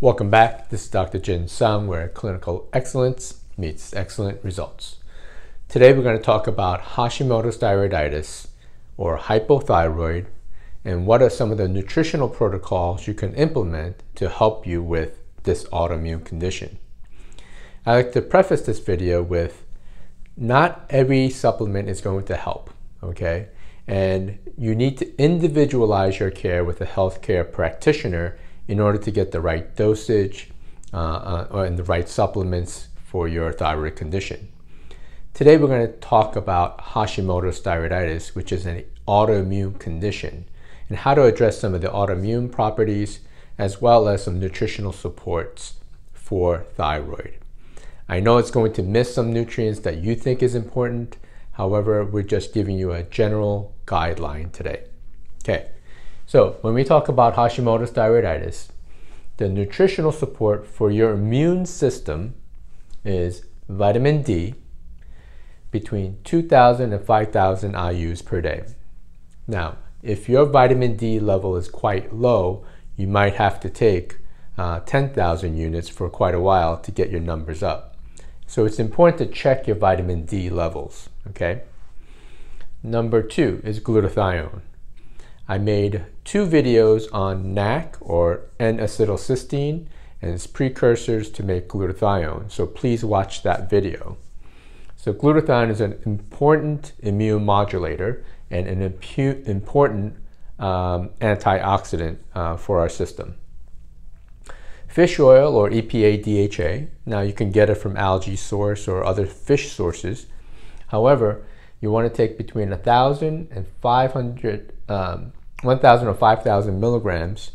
Welcome back. This is Dr. Jin Sung, where clinical excellence meets excellent results. Today we're going to talk about Hashimoto's thyroiditis or hypothyroid and what are some of the nutritional protocols you can implement to help you with this autoimmune condition. I like to preface this video with not every supplement is going to help, okay? And you need to individualize your care with a healthcare practitioner in order to get the right dosage uh, uh, and the right supplements for your thyroid condition. Today we're going to talk about Hashimoto's thyroiditis, which is an autoimmune condition, and how to address some of the autoimmune properties as well as some nutritional supports for thyroid. I know it's going to miss some nutrients that you think is important. However, we're just giving you a general guideline today. Okay, so when we talk about Hashimoto's thyroiditis, the nutritional support for your immune system is vitamin D between 2,000 and 5,000 IUs per day. Now, if your vitamin D level is quite low, you might have to take uh, 10,000 units for quite a while to get your numbers up. So it's important to check your vitamin D levels, okay? Number two is glutathione. I made two videos on NAC or N-acetylcysteine and its precursors to make glutathione. So please watch that video. So glutathione is an important immune modulator and an important um, antioxidant uh, for our system. Fish oil or EPA DHA, now you can get it from algae source or other fish sources. However, you want to take between 1,000 and 500, um, 1,000 or 5,000 milligrams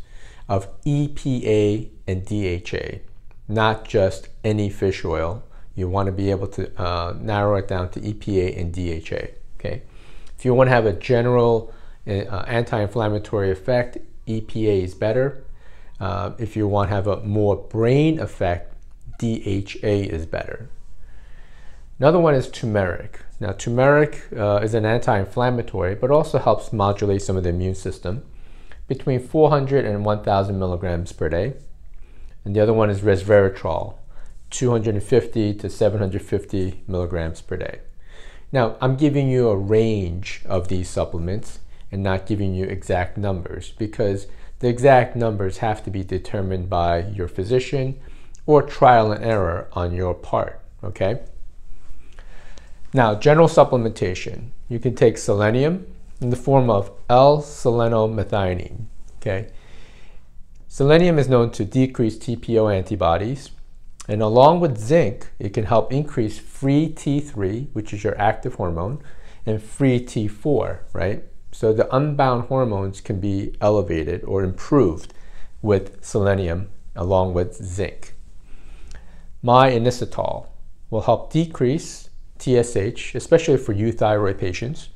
of EPA and DHA, not just any fish oil. You want to be able to uh, narrow it down to EPA and DHA. Okay, if you want to have a general uh, anti-inflammatory effect, EPA is better. Uh, if you want to have a more brain effect, DHA is better. Another one is turmeric. Now, turmeric uh, is an anti-inflammatory, but also helps modulate some of the immune system between 400 and 1,000 milligrams per day. And the other one is resveratrol, 250 to 750 milligrams per day. Now, I'm giving you a range of these supplements and not giving you exact numbers because the exact numbers have to be determined by your physician or trial and error on your part, okay? Now, general supplementation. You can take selenium in the form of L-selenomethionine, okay? Selenium is known to decrease TPO antibodies, and along with zinc, it can help increase free T3, which is your active hormone, and free T4, right? So the unbound hormones can be elevated or improved with selenium along with zinc. Myo-inositol will help decrease TSH, especially for euthyroid patients,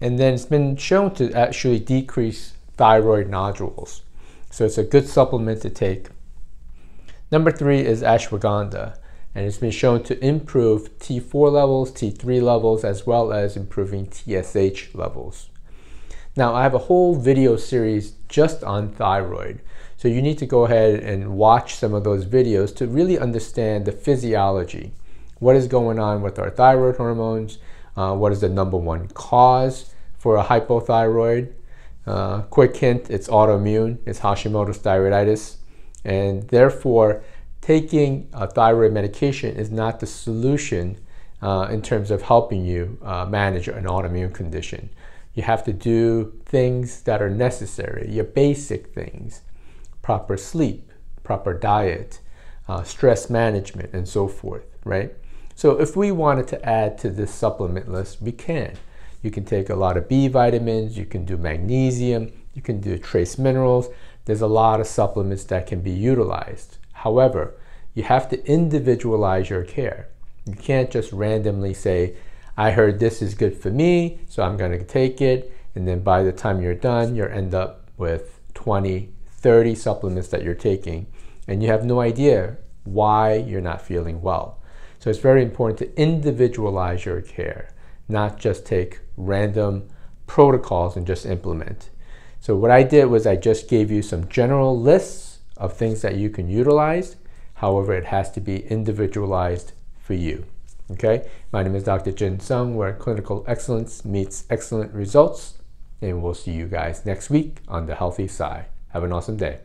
and then it's been shown to actually decrease thyroid nodules. So it's a good supplement to take. Number three is ashwagandha, and it's been shown to improve T4 levels, T3 levels, as well as improving TSH levels. Now, I have a whole video series just on thyroid. So you need to go ahead and watch some of those videos to really understand the physiology. What is going on with our thyroid hormones? Uh, what is the number one cause for a hypothyroid? Uh, quick hint, it's autoimmune, it's Hashimoto's thyroiditis. And therefore, taking a thyroid medication is not the solution uh, in terms of helping you uh, manage an autoimmune condition. You have to do things that are necessary, your basic things, proper sleep, proper diet, uh, stress management, and so forth, right? So if we wanted to add to this supplement list, we can. You can take a lot of B vitamins, you can do magnesium, you can do trace minerals. There's a lot of supplements that can be utilized. However, you have to individualize your care. You can't just randomly say, I heard this is good for me, so I'm going to take it. And then by the time you're done, you'll end up with 20, 30 supplements that you're taking, and you have no idea why you're not feeling well. So it's very important to individualize your care, not just take random protocols and just implement. So what I did was I just gave you some general lists of things that you can utilize. However, it has to be individualized for you. Okay, my name is Dr. Jin Sung, where clinical excellence meets excellent results. And we'll see you guys next week on the healthy side. Have an awesome day.